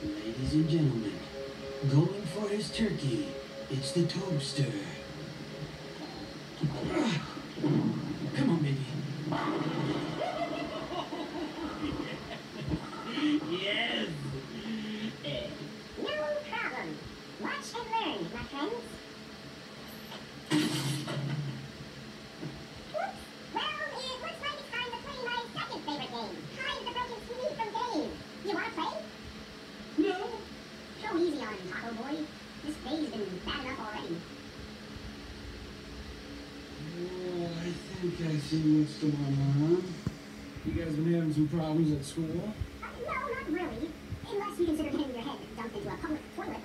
Ladies and gentlemen, going for his turkey, it's the toaster. Come on, baby. yes! No problem. Watch and learn, my friends. Taco Boy. This day's been bad enough already. Oh, I think I see what's going on. You guys been having some problems at school? Uh, no, not really. Unless you consider hitting your head dumped into a public toilet